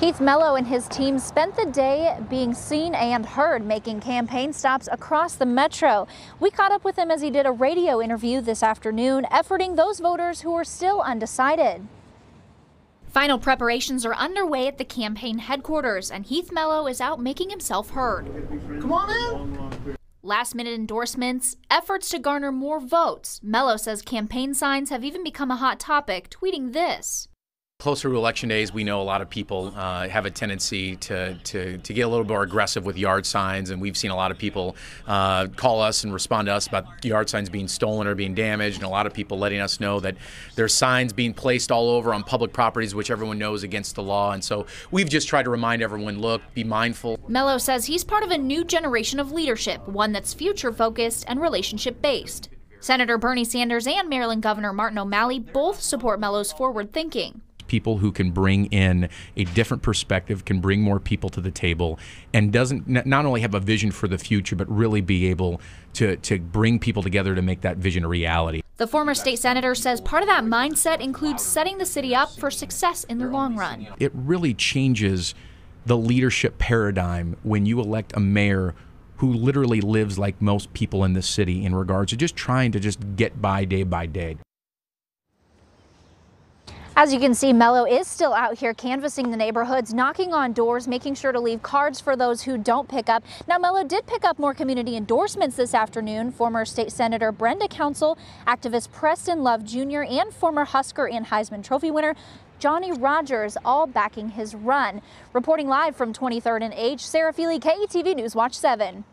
Heath Mello and his team spent the day being seen and heard making campaign stops across the metro. We caught up with him as he did a radio interview this afternoon, efforting those voters who are still undecided. Final preparations are underway at the campaign headquarters, and Heath Mello is out making himself heard. Come on in. Last minute endorsements, efforts to garner more votes. Mello says campaign signs have even become a hot topic, tweeting this. Closer to election days, we know a lot of people uh, have a tendency to, to, to get a little more aggressive with yard signs, and we've seen a lot of people uh, call us and respond to us about yard signs being stolen or being damaged, and a lot of people letting us know that there's signs being placed all over on public properties, which everyone knows against the law. And so we've just tried to remind everyone look, be mindful. Mello says he's part of a new generation of leadership, one that's future focused and relationship based. Senator Bernie Sanders and Maryland Governor Martin O'Malley both support Mello's forward thinking people who can bring in a different perspective, can bring more people to the table, and doesn't not only have a vision for the future, but really be able to, to bring people together to make that vision a reality. The former state senator says part of that mindset includes setting the city up for success in the long run. It really changes the leadership paradigm when you elect a mayor who literally lives like most people in the city in regards to just trying to just get by day by day. As you can see, Mello is still out here canvassing the neighborhoods, knocking on doors, making sure to leave cards for those who don't pick up. Now, Mello did pick up more community endorsements this afternoon. Former State Senator Brenda Council, activist Preston Love Jr., and former Husker and Heisman Trophy winner Johnny Rodgers all backing his run. Reporting live from 23rd and H, Sarah Feely, KETV News Watch 7.